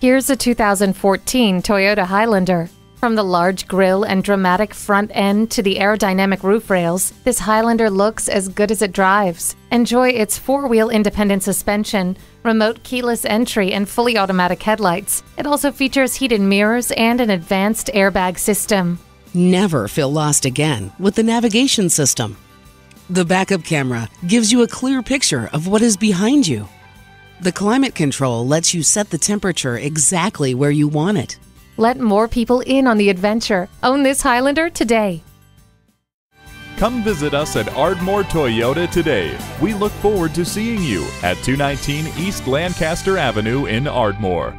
Here's a 2014 Toyota Highlander. From the large grille and dramatic front end to the aerodynamic roof rails, this Highlander looks as good as it drives. Enjoy its four wheel independent suspension, remote keyless entry, and fully automatic headlights. It also features heated mirrors and an advanced airbag system. Never feel lost again with the navigation system. The backup camera gives you a clear picture of what is behind you. The climate control lets you set the temperature exactly where you want it. Let more people in on the adventure. Own this Highlander today. Come visit us at Ardmore Toyota today. We look forward to seeing you at 219 East Lancaster Avenue in Ardmore.